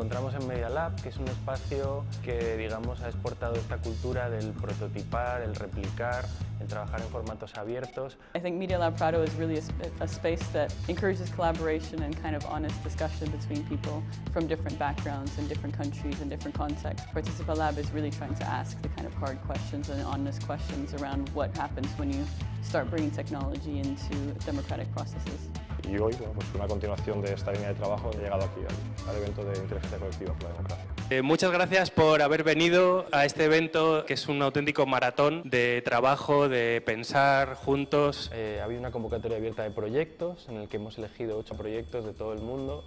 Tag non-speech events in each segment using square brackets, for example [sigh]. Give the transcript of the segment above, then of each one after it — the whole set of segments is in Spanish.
encontramos en Media Lab, que es un espacio que digamos, ha exportado esta cultura del prototipar, el replicar, el trabajar en formatos abiertos. I think Media Lab Prado is really a, a space that encourages collaboration and kind of honest discussion between people from different backgrounds and different countries and different contexts. Participa Lab is really trying to ask the kind of hard questions and honest questions around what happens when you start bringing technology into democratic processes. Y hoy, bueno, pues una continuación de esta línea de trabajo, he llegado aquí al, al evento de inteligencia colectiva por la democracia. Eh, muchas gracias por haber venido a este evento, que es un auténtico maratón de trabajo, de pensar juntos. Eh, ha habido una convocatoria abierta de proyectos, en el que hemos elegido ocho proyectos de todo el mundo,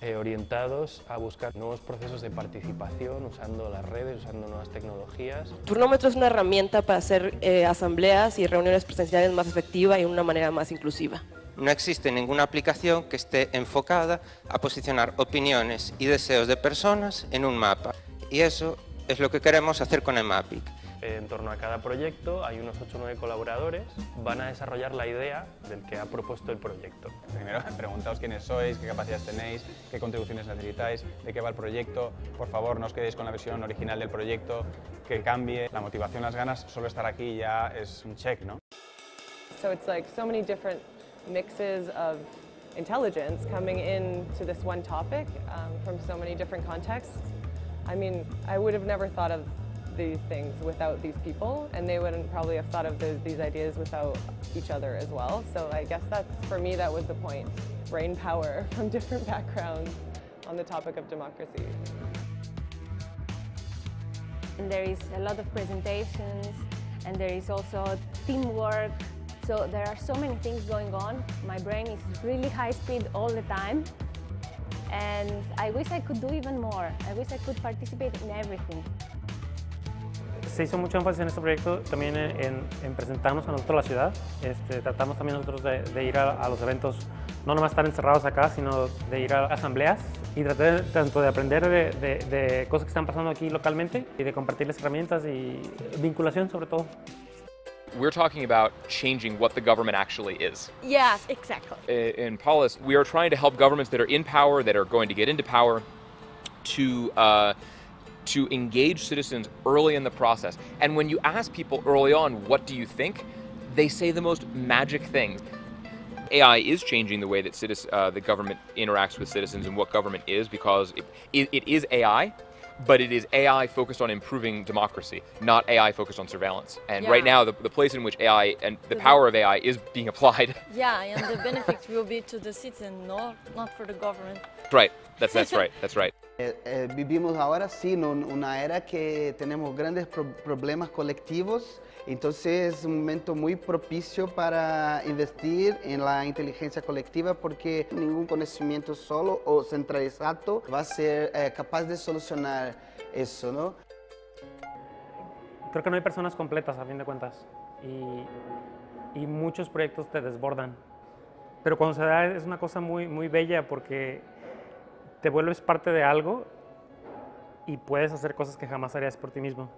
eh, orientados a buscar nuevos procesos de participación, usando las redes, usando nuevas tecnologías. Turnómetro es una herramienta para hacer eh, asambleas y reuniones presenciales más efectiva y de una manera más inclusiva. No existe ninguna aplicación que esté enfocada a posicionar opiniones y deseos de personas en un mapa. Y eso es lo que queremos hacer con Emapic. En torno a cada proyecto hay unos 8 o 9 colaboradores, van a desarrollar la idea del que ha propuesto el proyecto. Primero, [laughs] preguntaos quiénes sois, qué capacidades tenéis, qué contribuciones necesitáis, de qué va el proyecto. Por favor, no os quedéis con la versión original del proyecto, que cambie. La motivación, las ganas, solo estar aquí ya es un check, ¿no? So it's like so many different mixes of intelligence coming into this one topic um, from so many different contexts. I mean, I would have never thought of these things without these people, and they wouldn't probably have thought of the, these ideas without each other as well. So I guess that's, for me, that was the point. Brain power [laughs] from different backgrounds on the topic of democracy. And there is a lot of presentations, and there is also teamwork. So there are so many things going on. My brain is really high speed all the time. And I wish I could do even more. I wish I could participate in everything. Se hizo mucho énfasis en este proyecto también en, en- en presentarnos a nosotros la ciudad. Este, tratamos también nosotros de, de ir a, a los eventos, no nomás estar encerrados acá, sino de ir a asambleas y tratar tanto de aprender de, de- de cosas que están pasando aquí localmente y de compartirles herramientas y vinculación sobre todo. We're talking about changing what the government actually is. Yes, exactly. In Paulus, we are trying to help governments that are in power, that are going to get into power, to uh, to engage citizens early in the process. And when you ask people early on, what do you think? They say the most magic things. AI is changing the way that citizen, uh, the government interacts with citizens and what government is because it, it, it is AI, but it is AI focused on improving democracy, not AI focused on surveillance. And right now, the, the place in which AI and the power of AI is being applied. [laughs] Yeah, and the benefit will be to the citizen, no, not for the government. right. That's that's [laughs] right. That's right. Eh, eh, vivimos ahora sí en un- una era que tenemos grandes pro- problemas colectivos, entonces es un momento muy propicio para investir en la inteligencia colectiva porque ningún conocimiento solo o centralizado va a ser eh, capaz de solucionar eso, ¿no? Creo que no hay personas completas a fin de cuentas y, y muchos proyectos te desbordan. Pero cuando se da es una cosa muy, muy bella porque te vuelves parte de algo y puedes hacer cosas que jamás harías por ti mismo.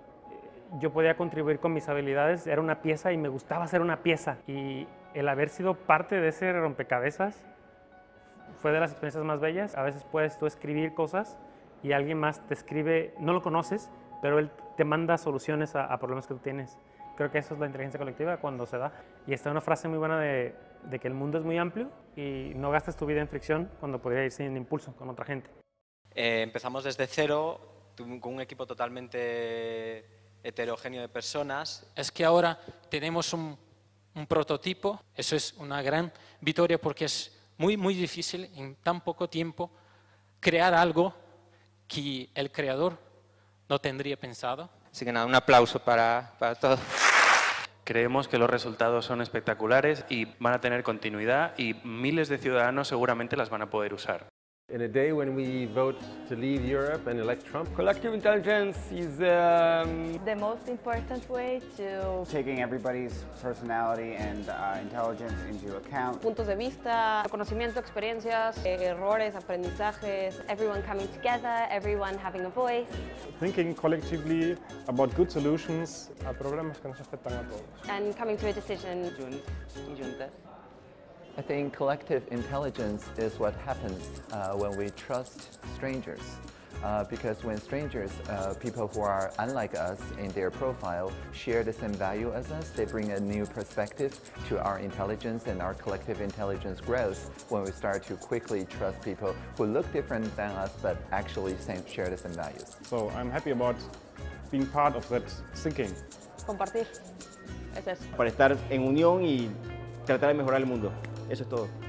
Yo podía contribuir con mis habilidades, era una pieza y me gustaba ser una pieza. Y el haber sido parte de ese rompecabezas fue de las experiencias más bellas. A veces puedes tú escribir cosas y alguien más te escribe, no lo conoces, pero él te manda soluciones a, a problemas que tú tienes. Creo que eso es la inteligencia colectiva cuando se da. Y está una frase muy buena de, de que el mundo es muy amplio y no gastes tu vida en fricción cuando podría ir sin impulso con otra gente. Eh, empezamos desde cero, con un equipo totalmente heterogéneo de personas. es que ahora tenemos un, un prototipo, eso es una gran victoria porque es muy, muy difícil en tan poco tiempo crear algo que el creador no tendría pensado. Así que nada, un aplauso para, para todos. Creemos que los resultados son espectaculares y van a tener continuidad y miles de ciudadanos seguramente las van a poder usar. In a day when we vote to leave Europe and elect Trump, collective intelligence is um, The most important way to taking everybody's personality and uh, intelligence into account. puntos de vista, conocimiento, experiencias, errores, aprendizajes, everyone coming together, everyone having a voice. Thinking collectively about good solutions a problemas que nos afectan a todos. and coming to a decision. y juntas. I think collective intelligence is what happens uh, when we trust strangers. Uh, because when strangers, uh, people who are unlike us in their profile, share the same value as us, they bring a new perspective to our intelligence and our collective intelligence grows when we start to quickly trust people who look different than us but actually same, share the same values. So I'm happy about being part of that thinking. Compartir. Es eso. Para estar en unión y tratar de mejorar el mundo. Eso es todo.